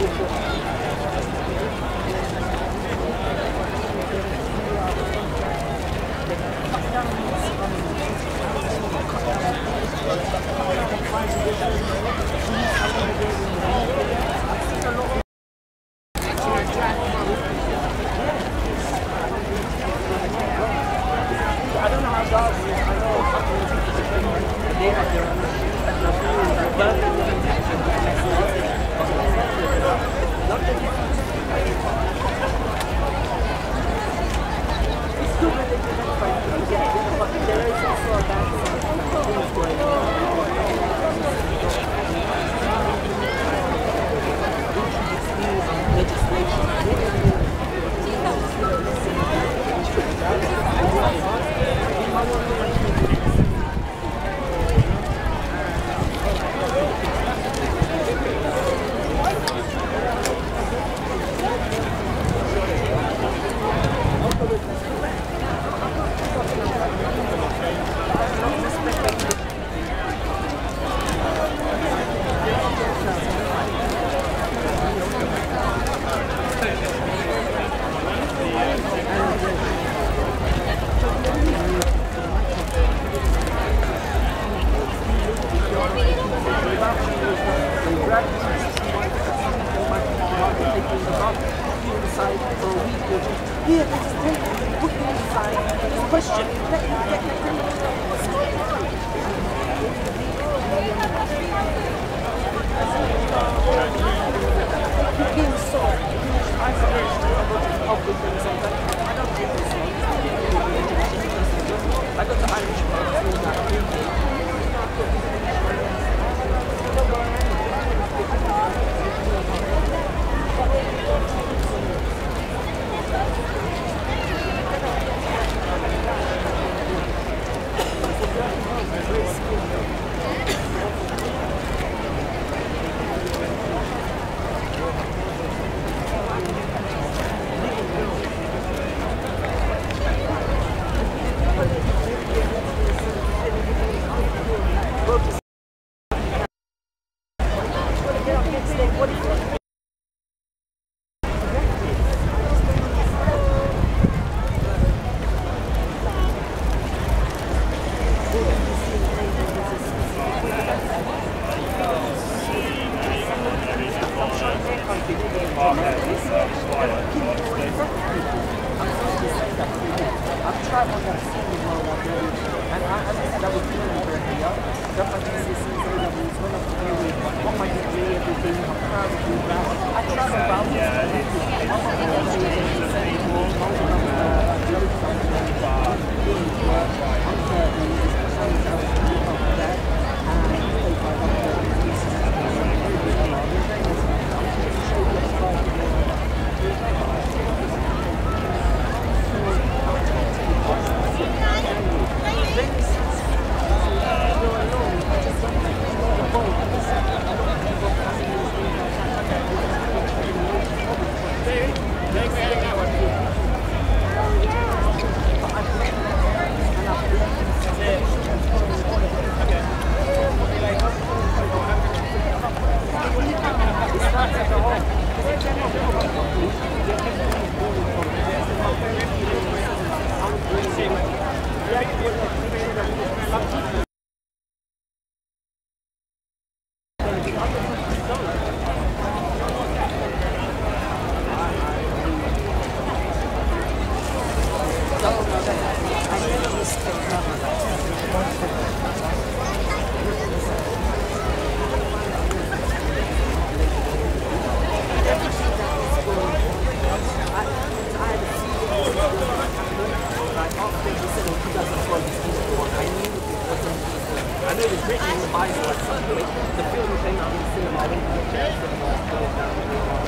I don't know how dogs, I know they are their own. question. I've tried one that's seen the world already, and I, think that would kill. Definitely, yeah, it's, it's uh, something other. it written by the film came out in the cinema when it was